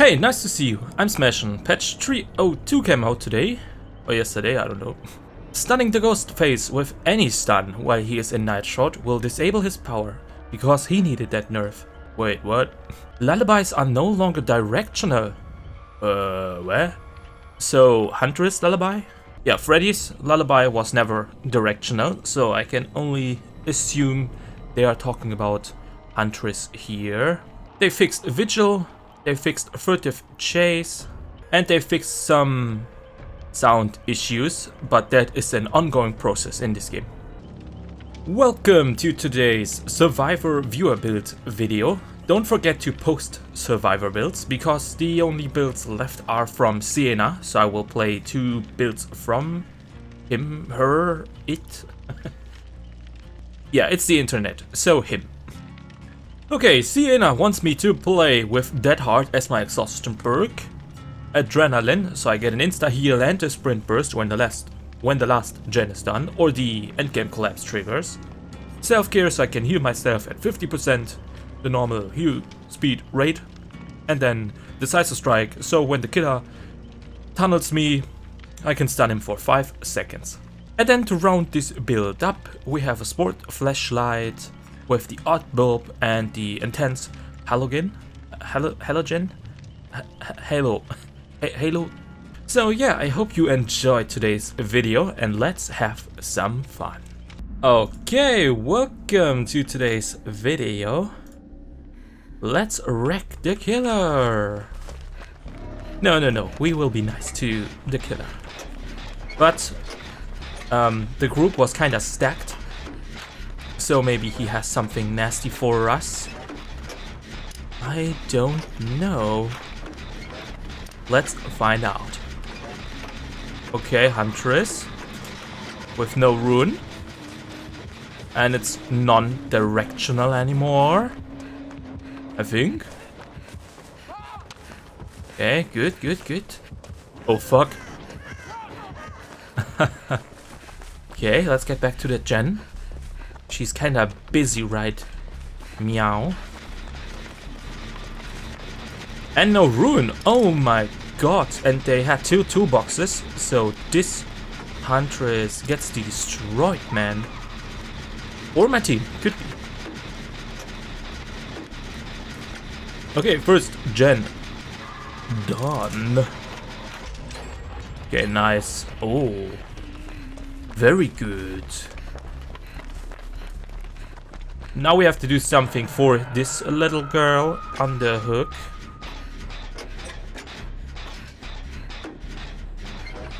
Hey, nice to see you. I'm Smashen. Patch 302 came out today. Or yesterday, I don't know. Stunning the ghost face with any stun while he is in Nightshroud will disable his power, because he needed that nerf. Wait, what? Lullabies are no longer directional. Uh, where? So, Huntress Lullaby? Yeah, Freddy's Lullaby was never directional, so I can only assume they are talking about Huntress here. They fixed Vigil, they fixed Furtive Chase, and they fixed some sound issues, but that is an ongoing process in this game. Welcome to today's Survivor Viewer Build video. Don't forget to post Survivor builds, because the only builds left are from Sienna, so I will play two builds from him, her, it. yeah, it's the internet, so him. Okay, Sienna wants me to play with Dead Hard as my exhaustion perk. Adrenaline, so I get an insta heal and a sprint burst when the last when the last gen is done, or the endgame collapse triggers. Self-care, so I can heal myself at 50%, the normal heal speed rate. And then Decisive Strike, so when the killer tunnels me, I can stun him for 5 seconds. And then to round this build up, we have a Sport Flashlight with the Odd Bulb and the Intense Halogen. Halo, halogen? H halo. Halo. So yeah, I hope you enjoyed today's video and let's have some fun. Okay, welcome to today's video. Let's wreck the killer. No, no, no, we will be nice to the killer. But um, the group was kind of stacked. So maybe he has something nasty for us. I don't know. Let's find out. Okay, Huntress. With no rune. And it's non-directional anymore. I think. Okay, good, good, good. Oh, fuck. okay, let's get back to the gen. She's kinda busy, right? Meow. And no ruin, Oh my god. And they had two toolboxes. So this Huntress gets destroyed, man. Or my team. Could be. Okay, first gen. Done. Okay, nice. Oh. Very good. Now we have to do something for this little girl on the hook.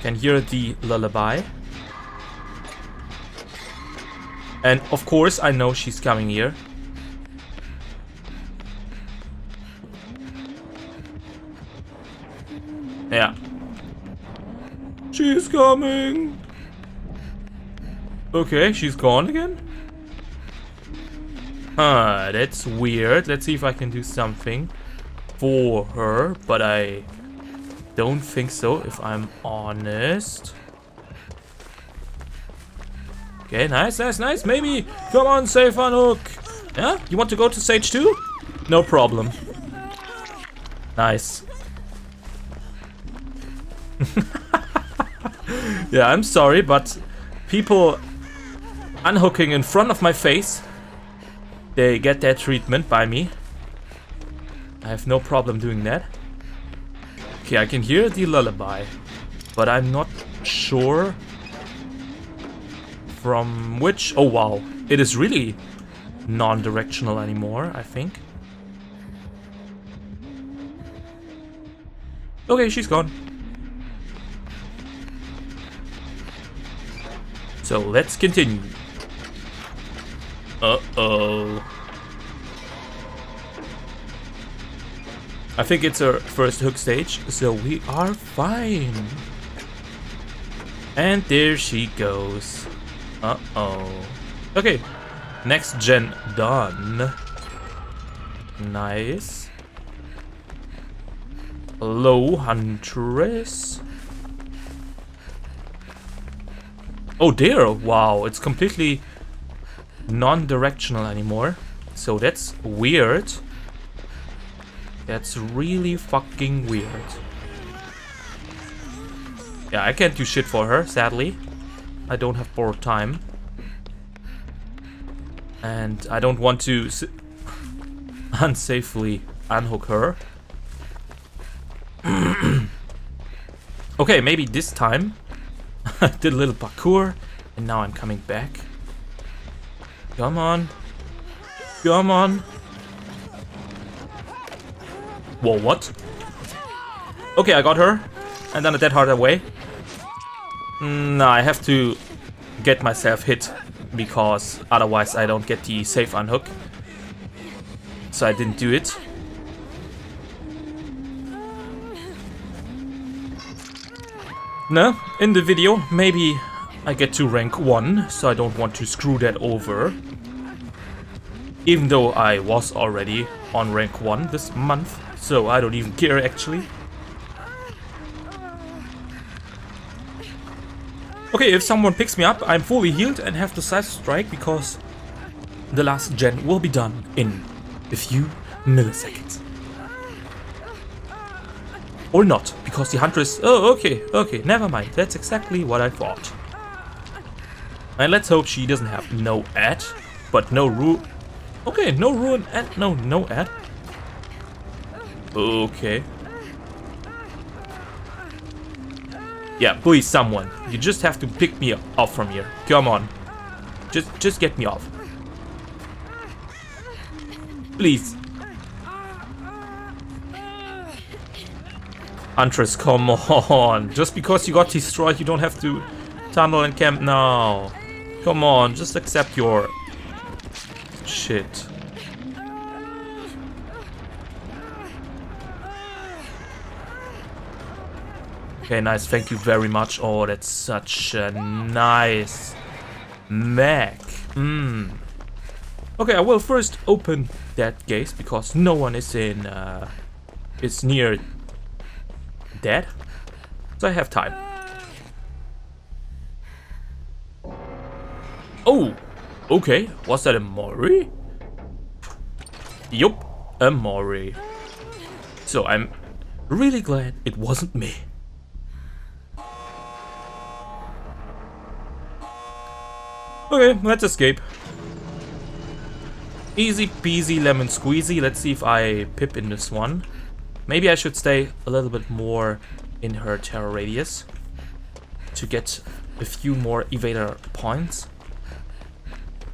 Can hear the lullaby. And of course I know she's coming here. Yeah. She's coming. Okay, she's gone again? Huh, that's weird. Let's see if I can do something for her, but I don't think so, if I'm honest. Okay, nice, nice, nice. Maybe. Come on, safe on hook. Yeah? You want to go to Sage 2? No problem. Nice. yeah, I'm sorry, but people unhooking in front of my face, they get their treatment by me. I have no problem doing that. Okay, I can hear the lullaby, but I'm not sure from which... Oh, wow. It is really non-directional anymore, I think. Okay, she's gone. So let's continue. Uh-oh. I think it's our first hook stage, so we are fine. And there she goes. Uh-oh. Okay, next gen done. Nice. Low Huntress. Oh dear, wow, it's completely non-directional anymore. So that's weird. That's really fucking weird. Yeah, I can't do shit for her, sadly. I don't have borrowed time. And I don't want to unsafely unhook her. okay, maybe this time I did a little parkour and now I'm coming back. Come on. Come on. Whoa, what? Okay, I got her. And then a dead hard away. Hmm, no, I have to get myself hit because otherwise I don't get the safe unhook. So I didn't do it. No, in the video, maybe I get to rank 1, so I don't want to screw that over. Even though I was already on rank 1 this month, so I don't even care actually. Okay, if someone picks me up, I'm fully healed and have size strike because the last gen will be done in a few milliseconds. Or not, because the Huntress... Oh, okay, okay, never mind. That's exactly what I thought. And let's hope she doesn't have no ad, but no ru... Okay, no ruin ad, no, no ad. Okay. Yeah, please, someone. You just have to pick me up from here. Come on. Just, just get me off. Please. Huntress, come on. Just because you got destroyed, you don't have to tunnel and camp now. Come on, just accept your shit. Okay, nice. Thank you very much. Oh, that's such a nice mech. Mm. Okay, I will first open that gate because no one is in. Uh, is near dead, so I have time. Oh, okay. Was that a Mori? Yup, a Mori. So I'm really glad it wasn't me. Okay, let's escape. Easy peasy lemon squeezy. Let's see if I pip in this one. Maybe I should stay a little bit more in her terror radius to get a few more evader points.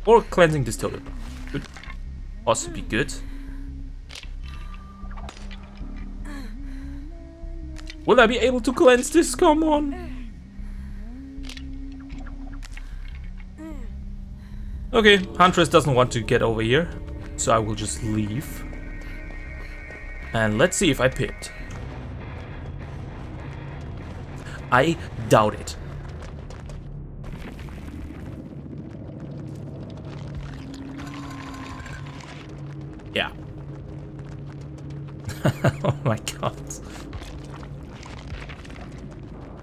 Or cleansing this totem. Could also be good. Will I be able to cleanse this? Come on. Okay, Huntress doesn't want to get over here, so I will just leave. And let's see if I pipped. I doubt it. Yeah. oh my god.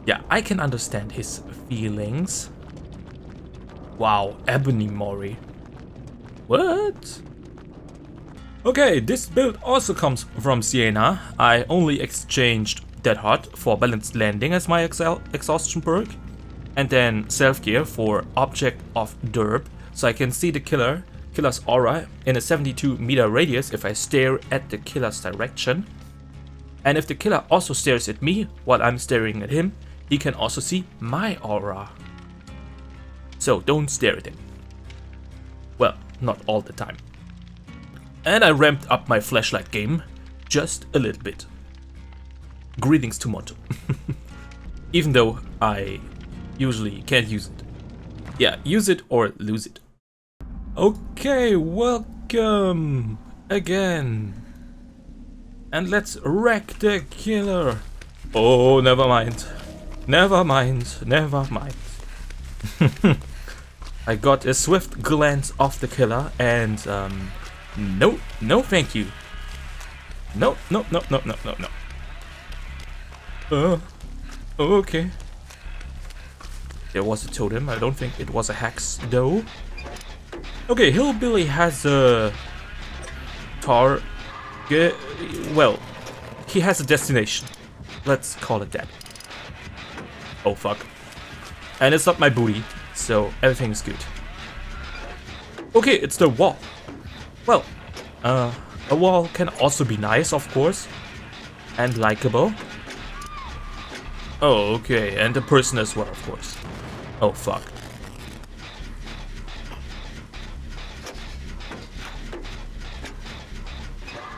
Yeah, I can understand his feelings. Wow, Ebony Mori. What? Okay, this build also comes from Sienna. I only exchanged Dead Hard for Balanced Landing as my exhaustion perk. And then Self-Care for Object of Derp. So I can see the killer, killer's aura in a 72 meter radius if I stare at the killer's direction. And if the killer also stares at me while I'm staring at him, he can also see my aura. So don't stare at him. Well, not all the time. And I ramped up my flashlight game just a little bit. Greetings to Monto. Even though I usually can't use it. Yeah, use it or lose it. Okay, welcome again. And let's wreck the killer. Oh, never mind. Never mind, never mind. I got a swift glance of the killer and um, no, no thank you. No, no, no, no, no, no, no. Uh, okay. There was a totem, I don't think it was a hex though. Okay, Hillbilly has a tar well, he has a destination. Let's call it that. Oh fuck. And it's not my booty, so everything is good. Okay, it's the wall. Well, uh, a wall can also be nice, of course. And likable. Oh, okay, and a person as well, of course. Oh, fuck.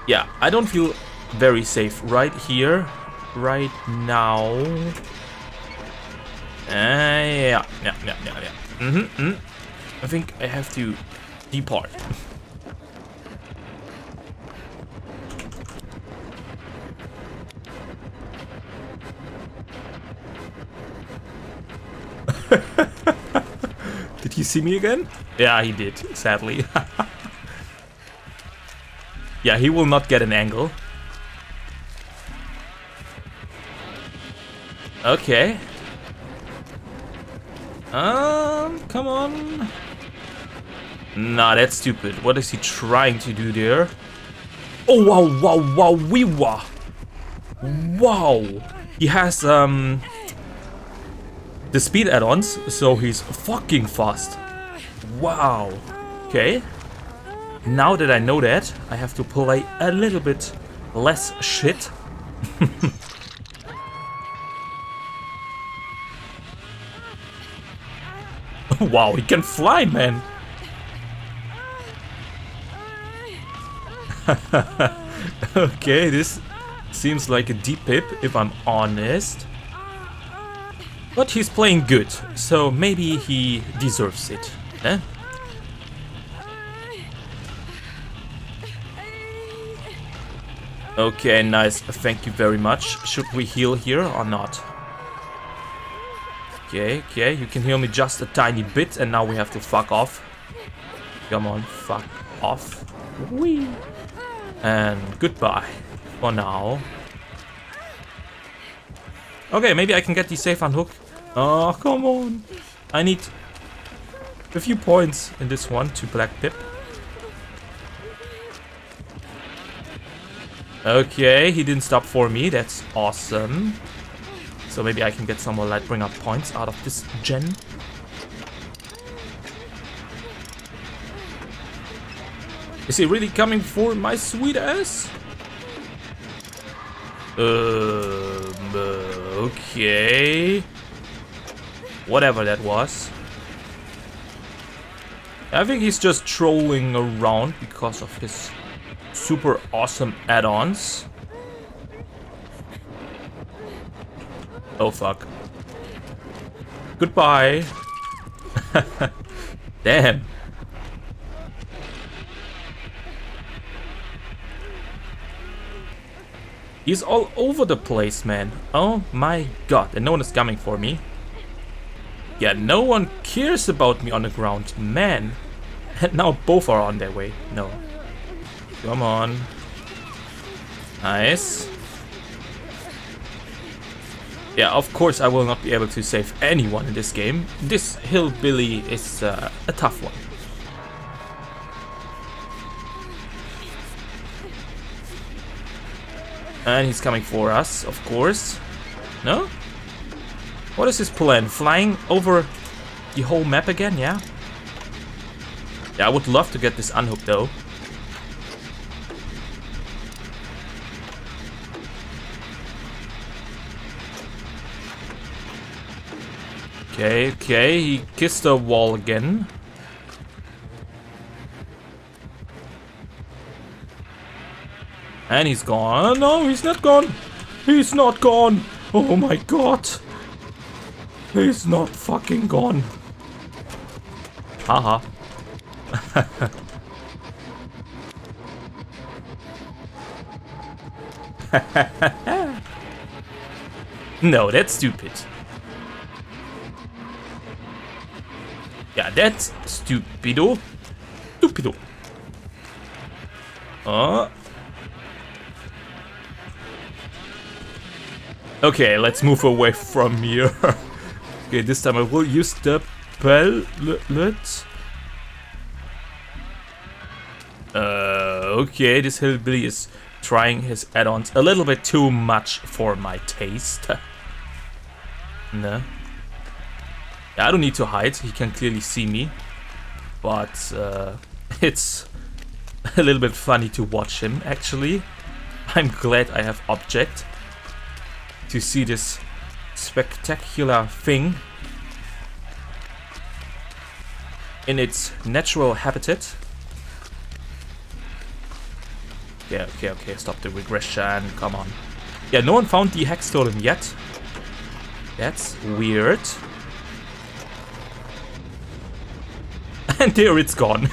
Yeah, I don't feel very safe right here, right now. Uh, yeah, yeah, yeah, yeah, yeah. Mm-hmm, mm -hmm. I think I have to depart. did he see me again? Yeah, he did, sadly. yeah, he will not get an angle. Okay. Um, come on. Nah, that's stupid. What is he trying to do there? Oh, wow, wow, wow, wee wah. Wow. He has, um, the speed add-ons, so he's fucking fast. Wow. Okay. Now that I know that, I have to play a little bit less shit. wow, he can fly, man. okay, this seems like a deep pip, if I'm honest. But he's playing good, so maybe he deserves it. Eh? Okay, nice. Thank you very much. Should we heal here or not? Okay, okay, you can heal me just a tiny bit and now we have to fuck off. Come on, fuck off. Whee! And goodbye for now. Okay, maybe I can get the safe unhook. Oh, come on. I need a few points in this one to Black Pip. Okay, he didn't stop for me. That's awesome. So maybe I can get some more Lightbringer points out of this gen. Is he really coming for my sweet ass? Um, uh, okay whatever that was. I think he's just trolling around because of his super awesome add-ons. Oh fuck. Goodbye. Damn. He's all over the place, man. Oh my god. And no one is coming for me. Yeah, no one cares about me on the ground. Man. And now both are on their way. No. Come on. Nice. Yeah, of course I will not be able to save anyone in this game. This hillbilly is uh, a tough one. And he's coming for us, of course. No? What is his plan? Flying over the whole map again, yeah? Yeah, I would love to get this unhooked though. Okay, okay, he kissed the wall again. And he's gone. No, he's not gone. He's not gone. Oh my god. He's not fucking gone. Haha. no, that's stupid. Yeah, that's stupido. Stupido. Uh. Okay, let's move away from here. Okay, this time I will use the pellet. Uh, okay, this hillbilly is trying his add-ons a little bit too much for my taste. no. Yeah, I don't need to hide, he can clearly see me. But uh, it's a little bit funny to watch him, actually. I'm glad I have Object to see this spectacular thing in its natural habitat. Yeah, okay, okay, stop the regression, come on. Yeah, no one found the hex totem yet. That's weird. And there it's gone.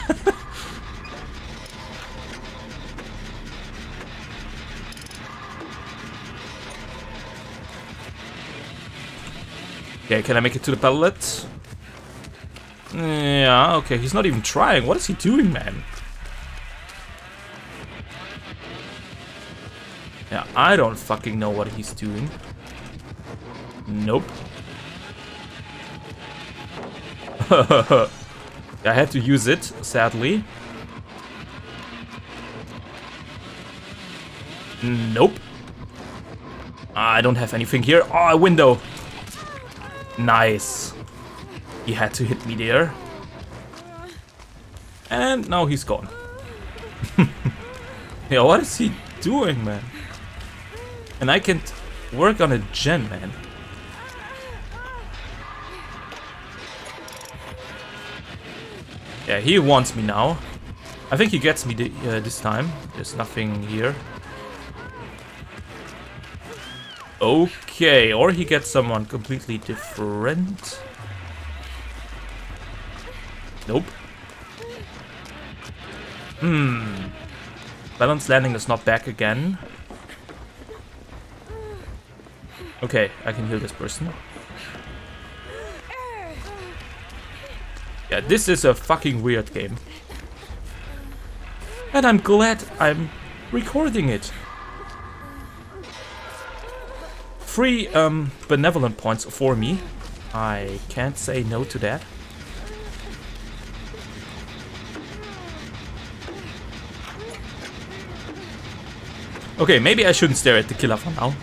okay, can I make it to the pallet? Yeah, okay, he's not even trying. What is he doing, man? Yeah, I don't fucking know what he's doing. Nope. I had to use it, sadly. Nope. I don't have anything here. Oh, a window. Nice. He had to hit me there. And now he's gone. yeah, what is he doing, man? And I can't work on a gen, man. Yeah, he wants me now. I think he gets me uh, this time. There's nothing here. Okay, or he gets someone completely different. Nope. Hmm. Balance landing is not back again. Okay, I can heal this person. Yeah, this is a fucking weird game. And I'm glad I'm recording it. Free um, benevolent points for me. I can't say no to that. Okay, maybe I shouldn't stare at the killer for now.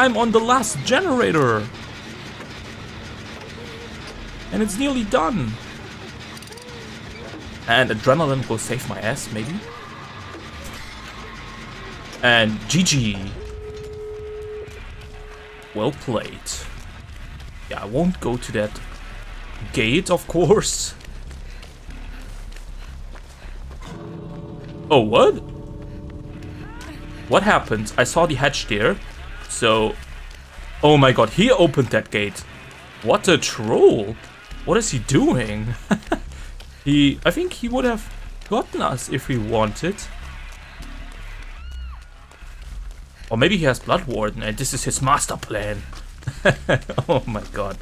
I'm on the last generator! And it's nearly done. And adrenaline will save my ass, maybe. And GG. Well played. Yeah, I won't go to that gate, of course. Oh, what? What happened? I saw the hatch there. So... Oh my god, he opened that gate. What a troll. What is he doing? he... I think he would have gotten us if he wanted. Or maybe he has Blood Warden and this is his master plan. oh my god.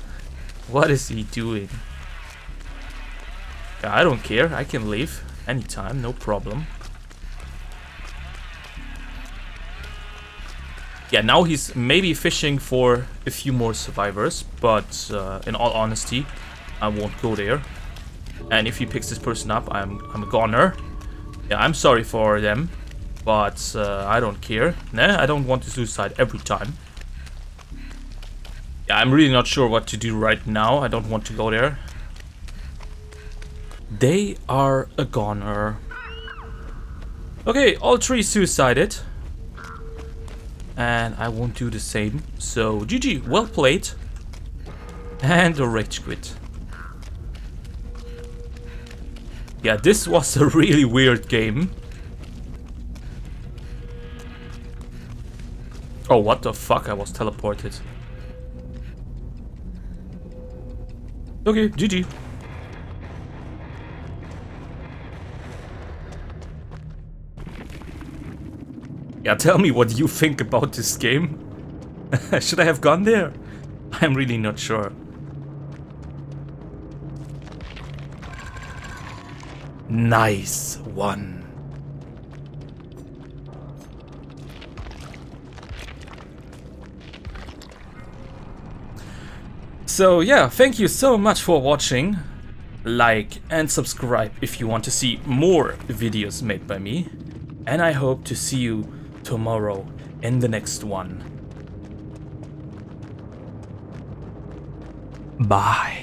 What is he doing? I don't care. I can leave anytime, no problem. Yeah, now he's maybe fishing for a few more survivors, but uh, in all honesty, I won't go there. And if he picks this person up, I'm, I'm a goner. Yeah, I'm sorry for them, but uh, I don't care. Nah, I don't want to suicide every time. Yeah, I'm really not sure what to do right now. I don't want to go there. They are a goner. Okay, all three suicided. And I won't do the same. So, GG, well played. And a rage quit. Yeah, this was a really weird game. Oh, what the fuck? I was teleported. Okay, GG. Yeah, tell me what you think about this game. Should I have gone there? I'm really not sure. Nice one. So yeah, thank you so much for watching. Like and subscribe if you want to see more videos made by me. And I hope to see you tomorrow in the next one. Bye.